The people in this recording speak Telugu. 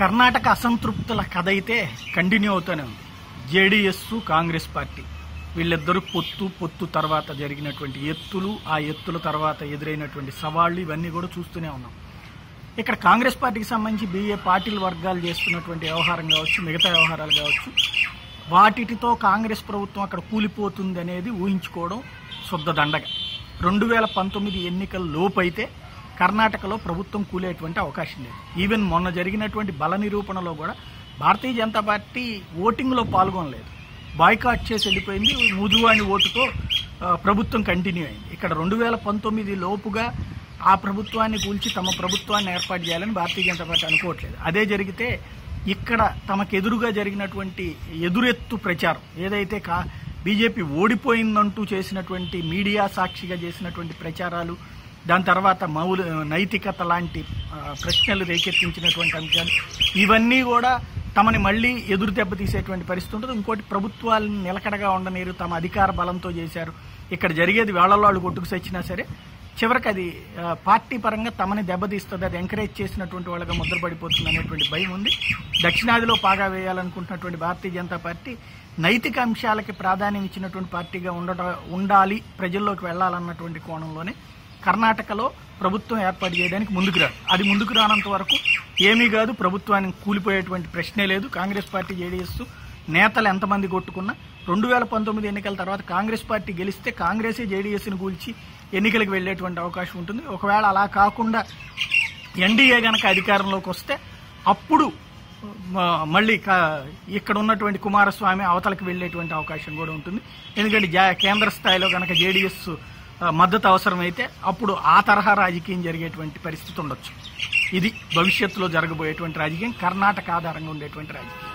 కర్ణాటక అసంతృప్తుల కథ అయితే కంటిన్యూ అవుతూనే ఉంది. JDS Congress party. వీళ్ళిద్దరూ పొత్తు పొత్తు తర్వాత జరిగినటువంటి ఎత్తులు ఆ ఎత్తుల తర్వాత ఎదురైనటువంటి సవాళ్ళు ఇవన్నీ కూడా చూస్తూనే ఉన్నాం. ఇక్కడ కాంగ్రెస్ పార్టీకి సంబంధించి బీఏ పార్టీల వర్గాలు చేస్తున్నటువంటి వ్యవహారం కావచ్చు మిగతా వ్యవహారాలు కావచ్చు వాటితో కాంగ్రెస్ ప్రభుత్వం అక్కడ కూలిపోతుంది అనేది ఊహించుకోవడం శుద్ధ దండగ. రెండు వేల పంతొమ్మిది ఎన్నికల లోపైతే కర్ణాటకలో ప్రభుత్వం కూలేటువంటి అవకాశం లేదు. ఈవెన్ మొన్న జరిగినటువంటి బల నిరూపణలో కూడా భారతీయ జనతా పార్టీ ఓటింగ్లో పాల్గొనలేదు. బాయ్కాట్ చేసి వెళ్ళిపోయింది. ముదువాణి ఓటుతో ప్రభుత్వం కంటిన్యూ అయింది. ఇక్కడ రెండు వేల పంతొమ్మిది లోపుగా ఆ ప్రభుత్వాన్ని కూల్చి తమ ప్రభుత్వాన్ని ఏర్పాటు చేయాలని భారతీయ జనతా పార్టీ అనుకోవట్లేదు. అదే జరిగితే ఇక్కడ తమకు ఎదురుగా జరిగినటువంటి ఎదురెత్తు ప్రచారం ఏదైతే కా బీజేపీ ఓడిపోయిందంటూ చేసినటువంటి మీడియా సాక్షిగా చేసినటువంటి ప్రచారాలు దాని తర్వాత మౌలు నైతికత లాంటి ప్రశ్నలు రేకెత్తించినటువంటి అంశాలు ఇవన్నీ కూడా తమని మళ్ళీ ఎదురు దెబ్బతీసేటువంటి పరిస్థితి ఉంటుంది. ఇంకోటి ప్రభుత్వాలను నిలకడగా ఉండనీరు తమ అధికార బలంతో చేశారు. ఇక్కడ జరిగేది వేళల్లో కొట్టుకు సచ్చినా సరే చివరికి అది పార్టీ పరంగా తమని దెబ్బతీస్తుంది అది ఎంకరేజ్ చేసినటువంటి వాళ్ళగా ముద్రపడిపోతుంది అనేటువంటి భయం ఉంది. దక్షిణాదిలో పాగా వేయాలనుకుంటున్నటువంటి భారతీయ జనతా పార్టీ నైతిక అంశాలకి ప్రాధాన్యం ఇచ్చినటువంటి పార్టీగా ఉండట ఉండాలి ప్రజల్లోకి వెళ్ళాలన్నటువంటి కోణంలోనే కర్ణాటకలో ప్రభుత్వం ఏర్పాటు చేయడానికి ముందుకు రాదు. అది ముందుకు రానంత వరకు ఏమీ కాదు ప్రభుత్వానికి కూలిపోయేటువంటి ప్రశ్నే లేదు. కాంగ్రెస్ పార్టీ జేడీఎస్ నేతలు ఎంతమంది కొట్టుకున్నా రెండు వేల పంతొమ్మిది ఎన్నికల తర్వాత కాంగ్రెస్ పార్టీ గెలిస్తే కాంగ్రెసే జేడీఎస్ని కూల్చి ఎన్నికలకు వెళ్ళేటువంటి అవకాశం ఉంటుంది. ఒకవేళ అలా కాకుండా ఎన్డీఏ గనక అధికారంలోకి వస్తే అప్పుడు మళ్ళీ ఇక్కడ ఉన్నటువంటి కుమారస్వామి అవతలకి వెళ్ళేటువంటి అవకాశం కూడా ఉంటుంది. ఎందుకంటే జా- కేంద్ర స్థాయిలో గనక జేడీఎస్ మద్దతు అవసరమైతే అప్పుడు ఆ తరహా రాజకీయం జరిగేటువంటి పరిస్థితి ఉండొచ్చు. ఇది భవిష్యత్తులో జరగబోయేటువంటి రాజకీయం కర్ణాటక ఆధారంగా ఉండేటువంటి రాజకీయం.